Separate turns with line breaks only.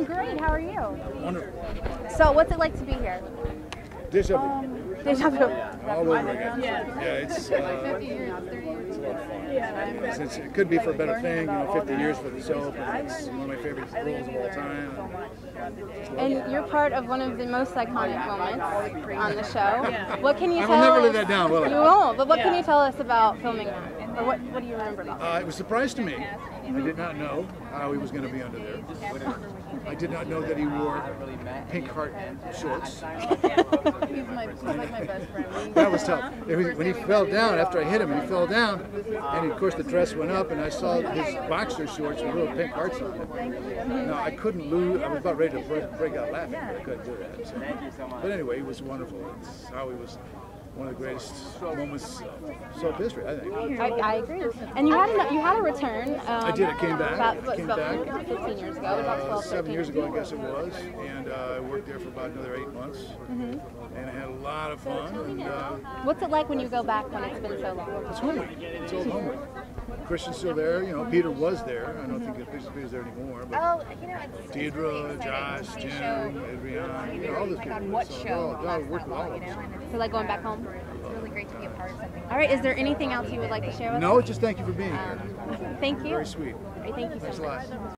I'm great. How are you?
Wonderful.
So, what's it like to be here?
Deja vu.
Um, Deja vu.
All over again. Yeah, it's, uh, it's a lot of fun. It's- it's- it could be for a better thing, you know, 50 years for the soap. and It's one of my favorite roles of all time.
And you're part of one of the most iconic moments on the show. What can you tell?
I will never
us?
live that down, will I?
You won't. But what can you tell us about filming that? Or what, what do you remember about
Uh, it was a surprise to me. I did not know how he was going to be under there. I did not know that he wore pink heart shorts.
He's my, he's like my best friend.
That was tough. Was- When he fell down, after I hit him, he fell down, and of course the dress went up, and I saw his boxer shorts with little pink hearts on them. No, I couldn't lose. I was about ready to break, break out laughing, but I couldn't do that. So. But anyway, he was wonderful. It's how he was one of the greatest moments of soap history, I think.
I, I agree. And you had a, you had a return. Um,
I did. I came back.
About,
I came
about
back.
15 years ago. About 12,
Uh, seven years ago, I guess it was, and uh, I worked there for about another eight months,
Mm-hmm.
and I had a lot of fun. And uh,
What's it like when you go back when it's been so long?
it's home. It's old. Kristian's still there. You know, Peter was there. I don't think Peter's there anymore. But
Oh, you know, it's
Deidre, Josh, Jim, Adrian, you know, all those
like
people.
on what
So,
show
oh, God,
last
worked with all of them.
and
So like going back home?
it's really great to be a part of something.
All right. Is there anything else you would like to share with
No,
us?
No, just thank you for being here.
Um, thank you.
Very sweet.
All right, thank you so
Thanks a
much.
lot.